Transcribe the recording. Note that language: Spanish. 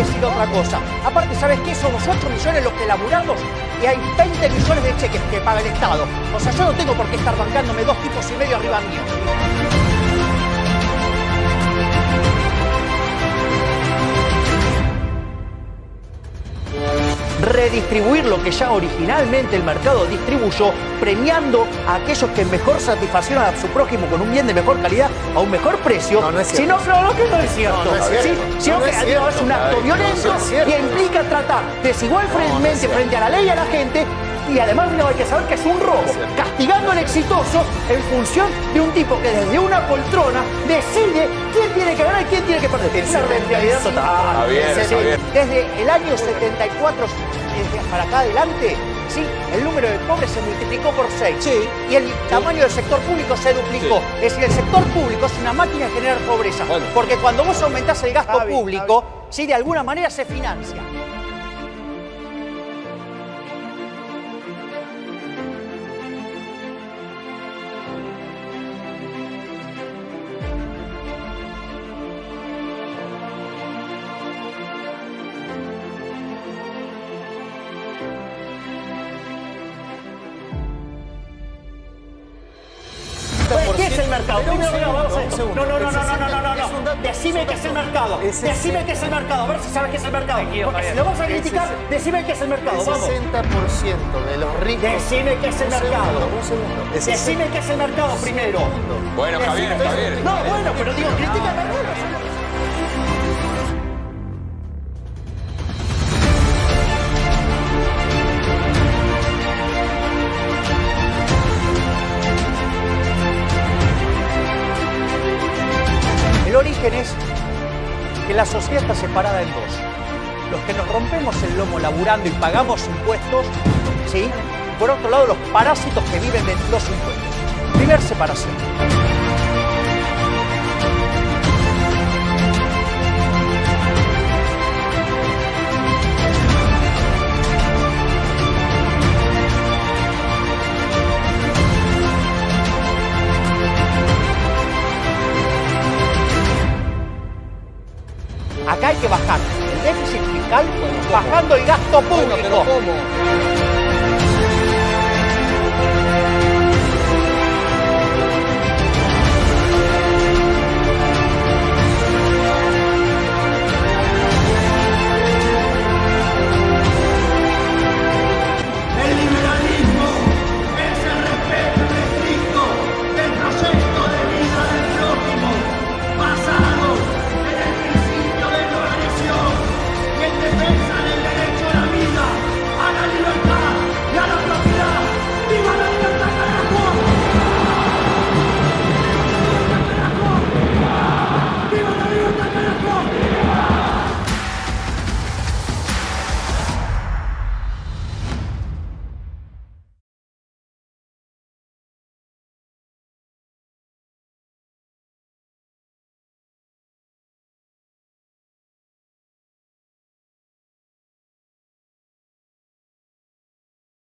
otra cosa. Aparte, ¿sabes qué? Somos 8 millones los que laburamos y hay 20 millones de cheques que paga el Estado. O sea, yo no tengo por qué estar bancándome dos tipos y medio arriba mío. Redistribuir lo que ya originalmente el mercado distribuyó, premiando a aquellos que mejor satisfaccionan a su prójimo con un bien de mejor calidad a un mejor precio. No, no es Si cierto. no, no, que no es cierto. No, no es cierto. ¿sí? Sino No, no que es un acto violento que implica tratar desigualmente es frente a la ley y a la gente. Y además no hay que saber que es un robo, castigando al exitoso en función de un tipo que desde una poltrona decide quién tiene que ganar y quién tiene que perder. Es una realidad total. Desde el año 74 para acá adelante, sí, el número de pobres se multiplicó por 6. Sí. Y el tamaño del sector público se duplicó. Es decir, el sector público es una máquina de generar pobreza. Bueno. Porque cuando vos aumentás el gasto Javi, público, sí, de alguna manera se financia. Mercado? Pero un Primero, segundo, vamos a un esto. segundo. No, no, no, no, no, no, no, no. Decime qué es el mercado. Decime qué es el mercado. A ver si sabes qué es el mercado. Porque si lo vas a criticar, decime qué es el mercado. El Vamos. 60% de los ricos. Decime qué es el mercado. un segundo. Decime qué es el mercado primero. Bueno, Javier, Javier. No, bueno, pero digo, algunos. El origen es que la sociedad está separada en dos. Los que nos rompemos el lomo laburando y pagamos impuestos, ¿sí? Por otro lado, los parásitos que viven de los impuestos. Primer separación. Acá hay que bajar el déficit fiscal bajando el gasto público.